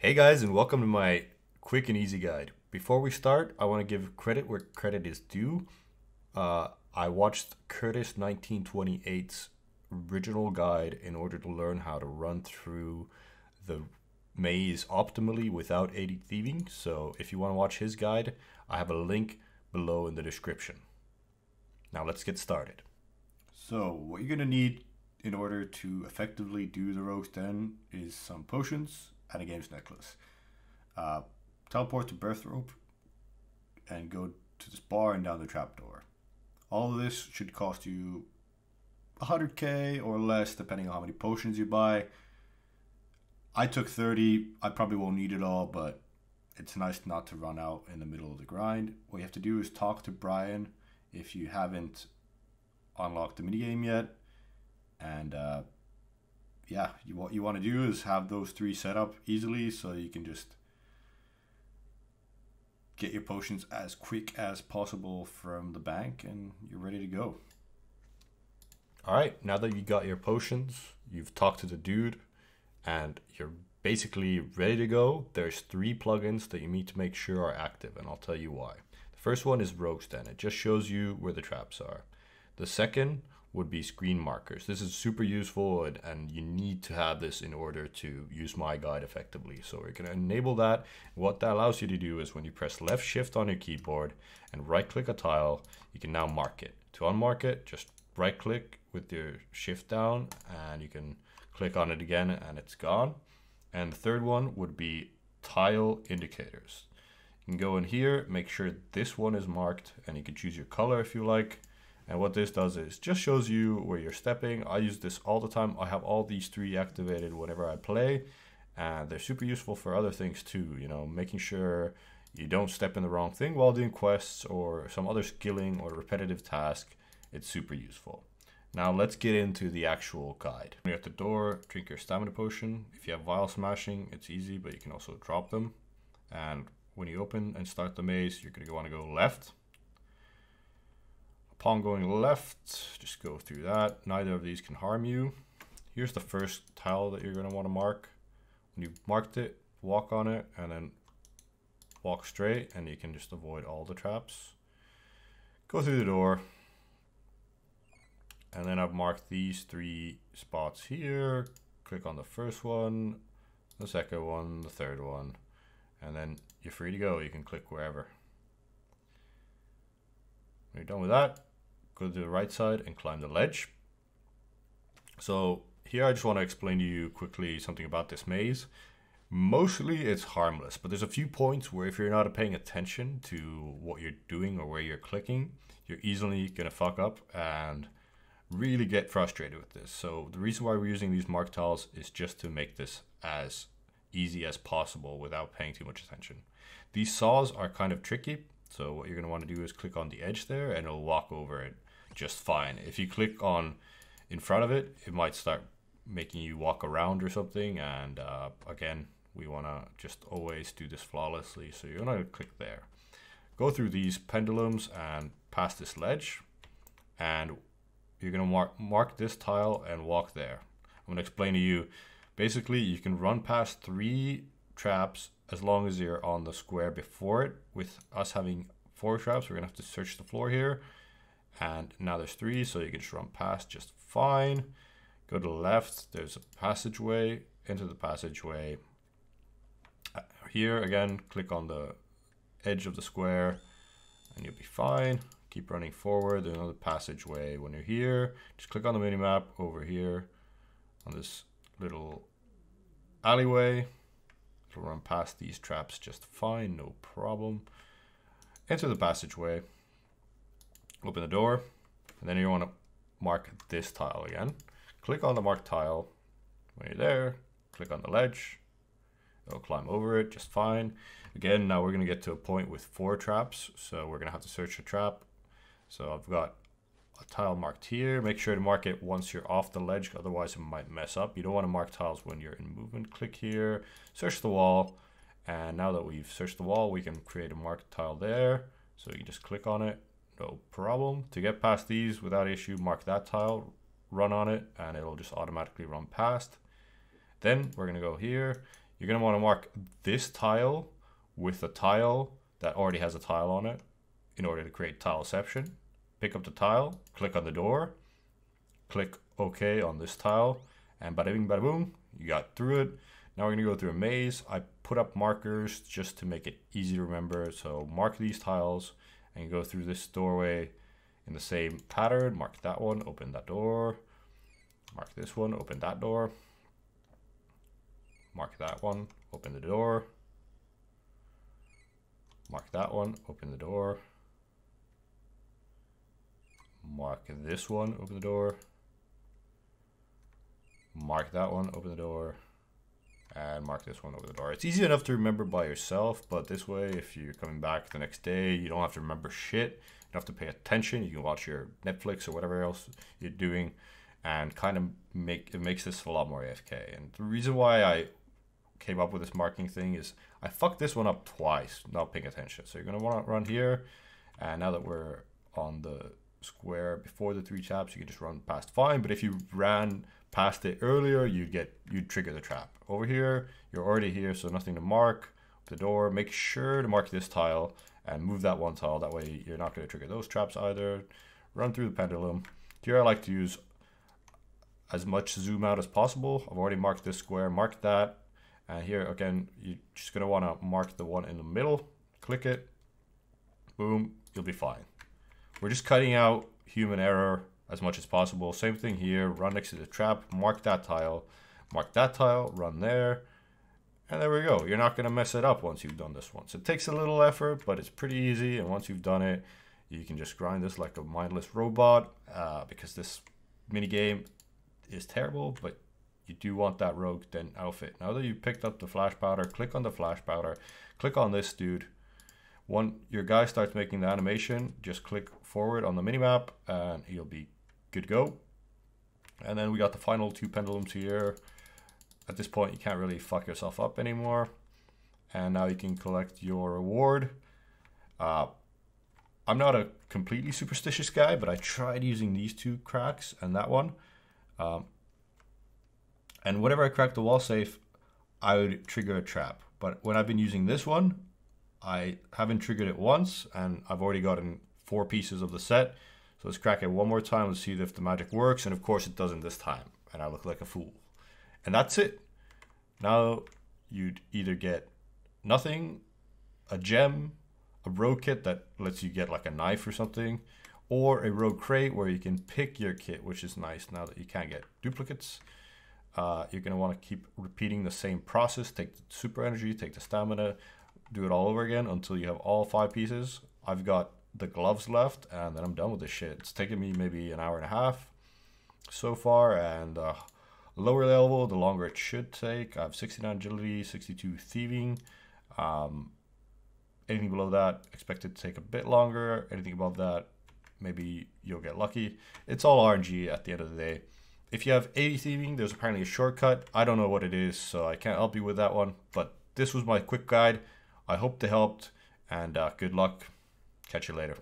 Hey guys, and welcome to my quick and easy guide. Before we start, I want to give credit where credit is due. Uh, I watched Kurtis 1928's original guide in order to learn how to run through the maze optimally without aided thieving. So if you want to watch his guide, I have a link below in the description. Now let's get started. So what you're going to need in order to effectively do the Rogue's Den is some potions and a games necklace. Uh, teleport to Burthorpe and go to this bar and down the trapdoor. All of this should cost you 100k or less depending on how many potions you buy. I took 30. I probably won't need it all, but it's nice not to run out in the middle of the grind. What you have to do is talk to Brian if you haven't unlocked the minigame yet. And uh, yeah, you, what you want to do is have those three set up easily so you can just get your potions as quick as possible from the bank and you're ready to go. All right, now that you got your potions, you've talked to the dude, and you're basically ready to go, there's three plugins that you need to make sure are active, and I'll tell you why. The first one is Rogue's Den. It just shows you where the traps are. The second would be screen markers. This is super useful and, and you need to have this in order to use my guide effectively. So we're gonna enable that. What that allows you to do is when you press left shift on your keyboard and right click a tile, you can now mark it. To unmark it, just right click with your shift down and you can click on it again and it's gone. And the third one would be tile indicators. You can go in here, make sure this one is marked and you can choose your color if you like and what this does is just shows you where you're stepping. I use this all the time. I have all these three activated whenever I play. And they're super useful for other things too, you know, making sure you don't step in the wrong thing while doing quests or some other skilling or repetitive task. It's super useful. Now let's get into the actual guide. When you're at the door, drink your stamina potion. If you have vial smashing, it's easy, but you can also drop them. And when you open and start the maze, you're gonna want to go left Upon going left, just go through that. Neither of these can harm you. Here's the first tile that you're going to want to mark. When you've marked it, walk on it and then walk straight and you can just avoid all the traps. Go through the door. And then I've marked these three spots here. Click on the first one, the second one, the third one. And then you're free to go. You can click wherever. When you're done with that, go to the right side and climb the ledge. So here I just want to explain to you quickly something about this maze. Mostly it's harmless, but there's a few points where if you're not paying attention to what you're doing or where you're clicking, you're easily going to fuck up and really get frustrated with this. So the reason why we're using these mark tiles is just to make this as easy as possible without paying too much attention. These saws are kind of tricky. So what you're going to want to do is click on the edge there and it'll walk over it just fine. If you click on in front of it, it might start making you walk around or something. And uh, again, we want to just always do this flawlessly. So you're going to click there. Go through these pendulums and past this ledge. And you're going to mark, mark this tile and walk there. I'm going to explain to you. Basically, you can run past three traps as long as you're on the square before it. With us having four traps, we're going to have to search the floor here. And now there's three, so you can just run past just fine. Go to the left, there's a passageway, into the passageway. Uh, here again, click on the edge of the square and you'll be fine. Keep running forward, there's another passageway. When you're here, just click on the minimap over here on this little alleyway. It'll run past these traps just fine, no problem. Enter the passageway open the door, and then you want to mark this tile again. Click on the mark tile. When you're there, click on the ledge. It'll climb over it just fine. Again, now we're going to get to a point with four traps, so we're going to have to search a trap. So I've got a tile marked here. Make sure to mark it once you're off the ledge, otherwise it might mess up. You don't want to mark tiles when you're in movement. Click here, search the wall, and now that we've searched the wall, we can create a marked tile there. So you just click on it, no problem. To get past these without issue, mark that tile, run on it, and it'll just automatically run past. Then we're gonna go here. you're want to mark this tile with a tile that already has a tile on it in order to create tileception. Pick up the tile, click on the door, click OK on this tile, and bada bing bada boom, you got through it. Now we're to go through a maze. I put up markers just to make it easy to remember. So mark these tiles and go through this doorway in the same pattern. Mark that one, open that door. Mark this one, open that door. Mark that one, open the door. Mark that one, open the door. Mark this one, open the door. Mark that one, open the door and mark this one over the door. It's easy enough to remember by yourself, but this way, if you're coming back the next day, you don't have to remember shit. You don't have to pay attention. You can watch your Netflix or whatever else you're doing, and kind of make it makes this a lot more AFK. And the reason why I came up with this marking thing is I fucked this one up twice, not paying attention. So you're gonna want to run here, and now that we're on the square before the three taps, you can just run past fine. But if you ran past it earlier, you'd get you'd trigger the trap. Over here, you're already here, so nothing to mark. The door, make sure to mark this tile and move that one tile. That way you're not going to trigger those traps either. Run through the pendulum. Here I like to use as much zoom out as possible. I've already marked this square, mark that. And here again, you're just going to want to mark the one in the middle. Click it. Boom, you'll be fine. We're just cutting out human error as much as possible. Same thing here, run next to the trap, mark that tile, mark that tile, run there, and there we go. You're not gonna mess it up once you've done this once. It takes a little effort, but it's pretty easy, and once you've done it, you can just grind this like a mindless robot, uh, because this mini game is terrible, but you do want that rogue den outfit. Now that you've picked up the flash powder, click on the flash powder, click on this dude, when your guy starts making the animation, just click forward on the minimap and he'll be good go. And then we got the final two pendulums here. At this point, you can't really fuck yourself up anymore. And now you can collect your reward. Uh, I'm not a completely superstitious guy, but I tried using these two cracks and that one. Um, and whenever I crack the wall safe, I would trigger a trap. But when I've been using this one, I haven't triggered it once, and I've already gotten four pieces of the set. So let's crack it one more time. Let's see if the magic works. And of course it doesn't this time. And I look like a fool. And that's it. Now you'd either get nothing, a gem, a rogue kit that lets you get like a knife or something, or a rogue crate where you can pick your kit, which is nice now that you can't get duplicates. Uh, you're going to want to keep repeating the same process. Take the super energy, take the stamina, do it all over again until you have all five pieces. I've got the gloves left, and then I'm done with this shit. It's taken me maybe an hour and a half so far, and uh, lower level, the longer it should take. I have 69 agility, 62 thieving. Um, anything below that, expected to take a bit longer. Anything above that, maybe you'll get lucky. It's all RNG at the end of the day. If you have 80 thieving, there's apparently a shortcut. I don't know what it is, so I can't help you with that one. But this was my quick guide. I hope they helped, and uh, good luck. Catch you later.